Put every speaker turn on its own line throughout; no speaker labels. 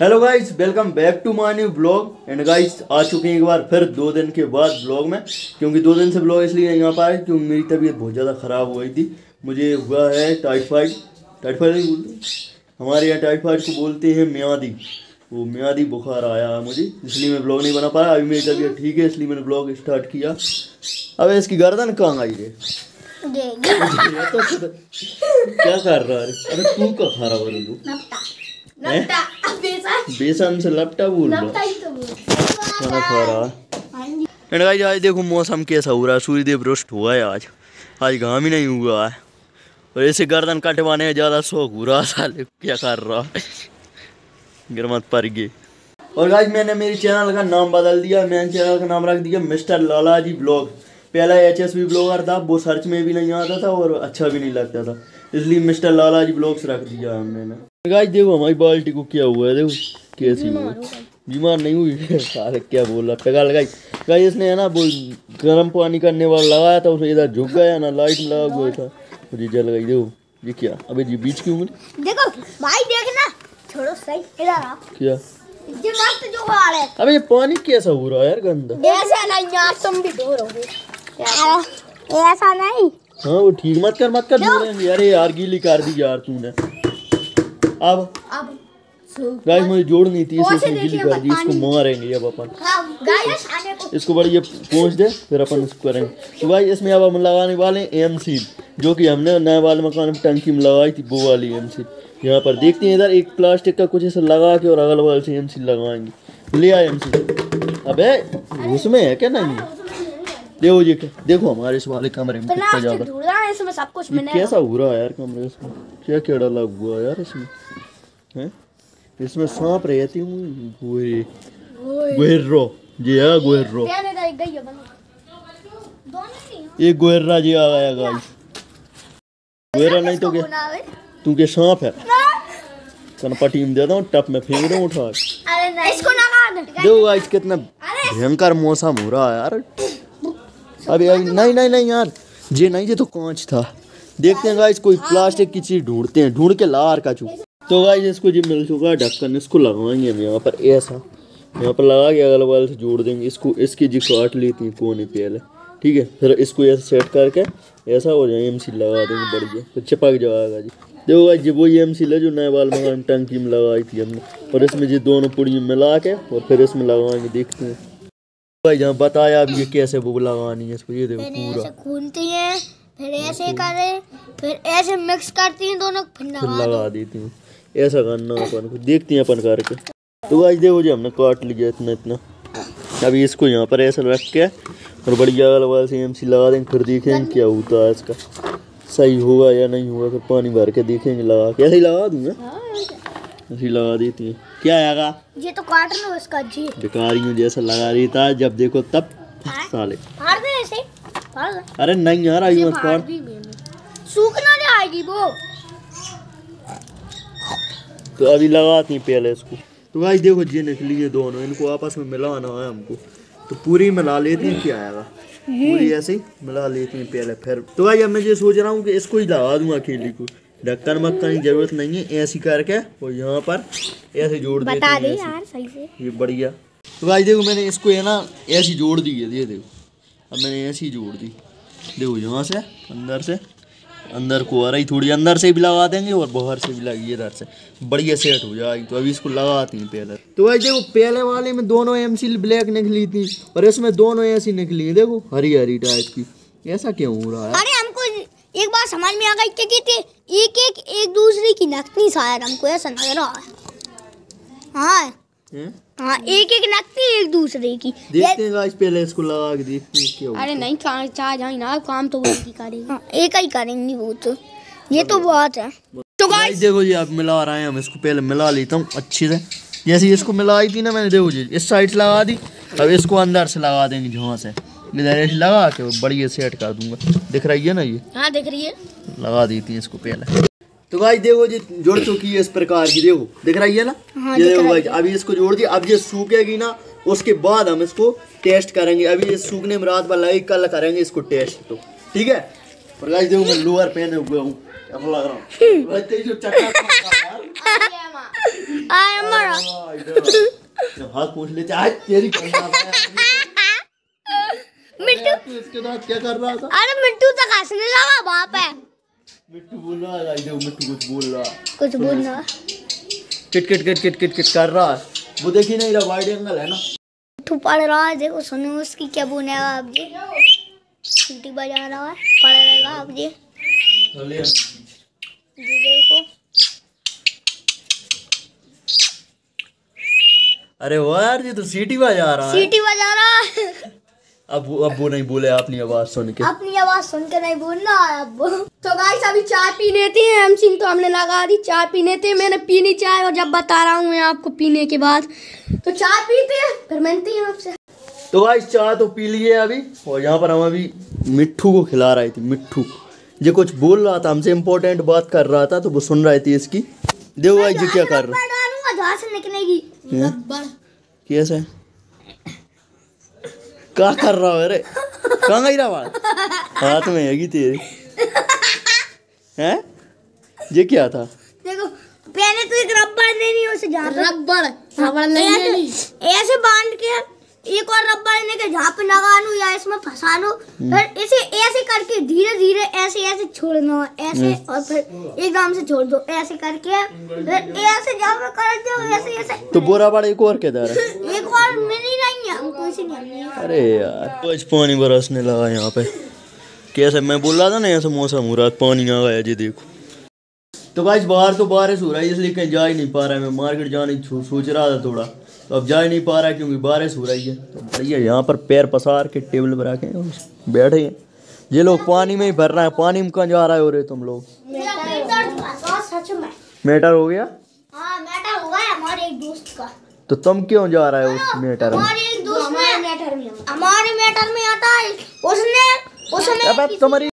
Hello guys welcome back to my new blog and guys आ चुके हैं एक बार फिर दो दिन के बाद ब्लॉग में क्योंकि दो दिन से ब्लॉग इसलिए नहीं आ पाया क्योंकि मेरी तबीयत बहुत ज़्यादा ख़राब हो गई थी। मुझे हुआ है टाइफाइड टाइफाइड नहीं बोलते हमारे यहाँ टाइफाइड को बोलते हैं म्यादी। वो म्यादी बुखार आया है मुझे इसलिए मैं ब्लॉग नहीं बना पाया अभी मेरी तबीयत ठीक है इसलिए मैंने ब्लॉग स्टार्ट किया। अब इसकी गर्दन कहाँ आई है तो क्या कर रहा है? अरे तू क्या खा रहा हैं? बेसन से लपटा बोल रहा खाना खा रहा एंड आज देखो मौसम कैसा हो रहा है। सूर्यदेव रुष्ट हुआ है आज। आज घाम ही नहीं हुआ है। और ऐसे गर्दन कटवाने में ज़्यादा शौक हो रहा साले। क्या कर रहा गिरमत पर गए। और गाइस मैंने मेरे चैनल का नाम बदल दिया। मैंने चैनल का नाम रख दिया मिस्टर लाला जी ब्लॉग। पहला एच एस ब्लॉगर था वो सर्च में भी नहीं आता था और अच्छा भी नहीं लगता था। इसलिए मिस्टर लाला जी ब्लॉग्स रख दिया हमने गाइस देखो हमारी बाल्टी को क्या हुआ है देखो कैसी हुई। बीमार नहीं हुई? सारे क्या बोल रहा पिघल गई गाइस इसने है ना वो गर्म पानी करने वाला लगाया था उसे इधर झुक गया ना लाइट लगा हुआ था। मुझे जल गई देखो ये क्या? अबे जी बीच की उंगली
देखो भाई देखना। छोड़ो सही इधर आओ।
क्या?
ये जो आ रहा है।
अबे ये पानी कैसा हो रहा है यार गंदा?
ऐसा नहीं यार तुम भी डो रहोगे ऐसा नहीं।
हाँ वो ठीक। मत कर मत कर जोड़ेंगे अरे यार गीली कर दी यार तूने। अब।
अब
गाइस मुझे जोड़नी थी इसे इसने गीली कर दी। इसको मारेंगे अब अपन।
गाइस को
इसको बढ़िया पहुँच दे फिर अपन इसको करेंगे। तो भाई इसमें अब हम लगाने वाले हैं एम सील जो कि हमने नए वाले मकान में टंकी में लगाई थी वो वाली एम सील यहाँ पर देखते हैं इधर एक प्लास्टिक का कुछ ऐसा लगा के और अगल बगल से एम सील लगाएँगे। ले आए एम सील अबे उसमें है क्या? नहीं। देखो ये क्या देखो हमारे इस वाले कमरे में कितना ज़्यादा
है इसमें सब कुछ
ये
मिलेगा।
कैसा हो रहा है यार कमरे इसमें? क्या क्या डाला हुआ है यार इसमें? हैं? इसमें सांप रहती हूँ। गोहे गोहर्रो जी हाँ
है बंद दोनों नहीं
जी आ गया गाइस गोहरा नहीं तो क्या तू के सांप है। कनपटी में देता हूँ टप में फेंक दूँ उठा।
अरे नहीं। इसको लगा दे।
देखो गाइस कितना भयंकर मौसम हो रहा है यार। अभी अभी नहीं नहीं नहीं यार। ये नहीं ये तो कांच था। देखते हैं गाइस कोई प्लास्टिक की चीज़ ढूंढते हैं। ढूंढ के लार का चू। तो गाइस इसको जी मिल चुका है ढक्कन। इसको लगाएँगे हम यहाँ पर। ऐसा। यहाँ पर लगा के अगल बगल से जोड़ देंगे। इसको, इसकी जी काट लेती है कोने पहले। ठीक है? फिर इसको ऐसे सेट करके ऐसा हो जाए एमसी लगा देंगे बढ़िया। फिर चिपक जाएगा जी। देखो भाई जी वही एम सी है जो नए वाल मकान टंकी में लगाई थी हमने। और इसमें जी दोनों पुड़ी मिला के और फिर इसमें लगाएँगे। देखते हैं। भाई जहाँ बताया अब ये कैसे वो लगानी है इसको ये देखो पूरा।
ऐसे खूनती हैं फिर ऐसे करें फिर ऐसे मिक्स करती हैं दोनों फिर लगा
देती हूँ। ऐसा करना अपन को देखते हैं अपन करके। तो भाई देखो जी हमने काट लिया इतना इतना। अभी इसको यहाँ पर ऐसा रख के और बढ़िया वाला से एम लगा देंगे फिर देखेंगे क्या होता है इसका। सही होगा या नहीं होगा फिर पानी भर के देखेंगे लगा के। ऐसे ही लगा दूँगा ऐसे ही लगा देती है। क्या आएगा?
ये तो काट लो इसका जी।
बेकारी हूँ जैसा लगा रही था जब देखो तब साले।
फाड़ दे ऐसे फाड़ दे।
अरे नहीं यार आई मत
फाड़।
पार
दी जाएगी वो।
तो अभी लगाती पहले इसको। तो भाई देखो ये निकली है दोनों इनको आपस में मिलाना है हमको। तो पूरी मिला लेती हैं क्या आएगा? पूरी ऐसे ही मिला लेती हैं पहले फिर। तो भाई अब मैं ये सोच रहा हूँ कि इसको ही लगा दूँगा अकेली को। ढक्कन मक्कन की ज़रूरत नहीं है ऐसी करके और यहाँ पर ऐसे जोड़ देते
बता
हैं
दे यार सही से।
ये बढ़िया। तो भाई देखो मैंने इसको है ना ऐसी जोड़ दी है ये देखो। अब मैंने ऐसी जोड़ दी। देखो यहाँ से अंदर से अंदर को आ रही थोड़ी अंदर से भी लगा देंगे और बाहर से भी लगी इधर से। बढ़िया सेट हो जाएगी तो अभी इसको लगाती हैं पहले। तो भाई देखो पहले वाले में दोनों एम ब्लैक निकली थी और इसमें दोनों ऐसी निकली है देखो हरी हरी टाइप की। ऐसा क्यों हो रहा है?
एक बार समझ में आ गई कि कि एक एक एक दूसरे की नकली शायद हमको ऐसा लग रहा है। हाँ।
हाँ?
एक एक नकली एक दूसरे की।
देखते हैं गाइस पहले इसको लगा के देखते हैं क्या
अरे नहीं कहाँ चाह जाए ना काम तो वही करेगी।
हाँ, एक ही करेंगे वो तो। ये तो बात है।
तो गाइस देखो जी अब मिला रहे हैं हम इसको पहले मिला लेता हूँ अच्छे से। जैसे इसको मिलाई थी ना मैंने देखो जी इस साइड से लगा दी अब इसको अंदर से लगा देंगे जहाँ से। इधर लगा के बढ़िया सेट कर दूँगा। दिख रही है ना ये?
हाँ देख रही है।
लगा देती है इसको पहले। तो भाई देखो जी जुड़ चुकी है इस प्रकार की देखो दिख रही है ना?
हाँ,
ये
देखो
भाई अभी इसको जोड़ दिया। अब ये सूखेगी ना उसके बाद हम इसको टेस्ट करेंगे। अभी ये सूखने में रात भर लगेगी कल करेंगे इसको टेस्ट तो। ठीक है? और गाइस देखो मैं लोअर पहने हुए हूँ। कैसा लग रहा हूँ। भाई तेरी जो जब हाथ पूछ लेते आज तेरी
मिट्टू।
इसके साथ क्या कर रहा था?
अरे मिट्टू तक हंसने लगा वहाँ पे
मिट्टू बोल रहा है देखो मिट्टू कुछ बोल रहा। है
कुछ बोलना
किट किट किट किट किट किट कर रहा है। वो देख ही नहीं रहा वाइड एंगल है ना।
मिट्टू पढ़ रहा है देखो सुनो उसकी क्या बोलेगा आप जी सीटी बजा रहा है पढ़ रहेगा आप जी
चलिए
जी देखो।
अरे वो यार ये तो सीटी बजा रहा है।
सीटी बजा रहा है।
अब अब वो नहीं बोले अपनी आवाज़ सुन के।
अपनी आवाज़ सुन के नहीं बोलना अब।
तो गाइस अभी चाय पीने थे एम सिंह तो हमने लगा दी चाय पीने थे मैंने पीनी चाय और जब बता रहा हूँ मैं आपको पीने के बाद। तो चाय पीते हैं फिर मिलते हैं आपसे।
तो भाई चाय तो पी लिए अभी और यहाँ पर हम अभी मिट्ठू को खिला रहे थे मिट्ठू। ये कुछ बोल रहा था हमसे इम्पोर्टेंट बात कर रहा था तो वो सुन रहे थे इसकी। देखो भाई जी क्या कर रहा है? कैसे क्या कर रहा है रे कहाँ गई रहा बात हाथ में हैगी तेरे हैं ये क्या था
देखो पहले तो एक रब्बर नहीं है उसे
रबड़ रबड़ नहीं
ऐसे ऐसे बाँध के एक और रब्बर लेने के जहाँ पे लगा लो या इसमें फंसा लो फिर इसे ऐसे करके धीरे धीरे ऐसे ऐसे छोड़ना ऐसे और फिर एकदम से छोड़ दो ऐसे करके फिर ऐसे जहाँ पे कर दो ऐसे ऐसे
तो बोरा बड़ा एक और किधर है।
एक और मिली नहीं है हमको इसी नहीं
अरे यार। कुछ पानी बरसने लगा यहाँ पे। कैसे मैं बोल रहा था ना ऐसे मौसम हो रहा पानी आ गया जी देखो। तो गाइस बाहर तो बारिश हो रहा है इसलिए कहीं जा ही नहीं पा रहा है मैं मार्केट जाने सोच रहा था थोड़ा। तो अब जा ही नहीं पा रहा है क्योंकि बारिश हो रही है। तो भैया यहाँ पर पैर पसार के टेबल पर रखे बैठे हैं ये लोग पानी में ही भर रहे हैं पानी में कहाँ जा रहे हो रहे तुम लोग?
सच
मैटर हो गया?
हाँ मैटर हुआ है हमारे एक दोस्त का
तो तुम क्यों जा रहे हो उस मैटर में?
हमारे एक में मैटर में हमारे मैटर में आता है उसने उसने
अब तुम्हारी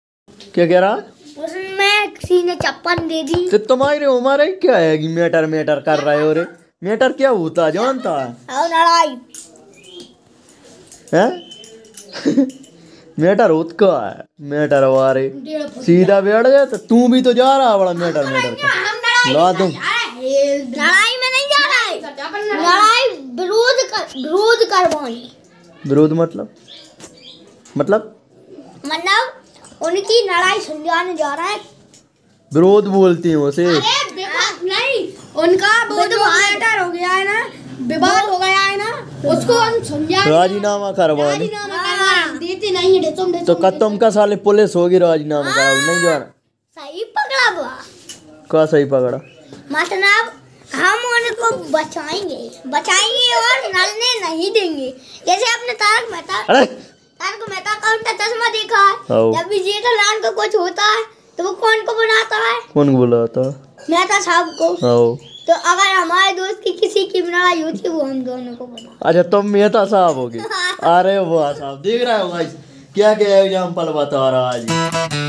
क्या कह रहा? है
उसमें किसी ने चप्पल दे दी।
तो तुम्हारे हमारे क्या है कि मैटर मैटर कर रहे हो रे? मैटर क्या होता है जानता है?
लड़ाई
हैं? मैटर होत का है मैटर वारे। सीधा बैठ जाए तो तू भी तो जा रहा बड़ा मैटर मैटर का ला दूँ।
लड़ाई में नहीं जा रहा है। लड़ाई विरोध कर विरोध करवानी।
विरोध मतलब? मतलब?
मतलब उनकी लड़ाई सुलझाने जा रहा है।
विरोध बोलती हूँ उसे।
उनका वो जो मैटर हो गया है ना विवाद हो गया है ना उसको हम समझा
राजीनामा करवा
देते नहीं है तुम
तो का तुम का साले पुलिस होगी राजीनामा करा नहीं जा रहा
सही पकड़ा हुआ।
का सही पकड़ा?
मतलब हम उनको बचाएँगे बचाएँगे और नलने नहीं देंगे। जैसे आपने तारक मेहता
अरे!
तारक मेहता का उल्टा चश्मा देखा है जब भी जेठालाल को कुछ होता है तो वो कौन को बुलाता है?
कौन बोला था
मेहता साहब को। तो अगर हमारे दोस्त की किसी की लड़ाई होती है वो हम दोनों को बना।
अच्छा तुम मेहता साहब होगी। अरे वो साहब देख रहे हो भाई क्या क्या एग्ज़ाम्पल बता रहा है